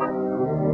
Música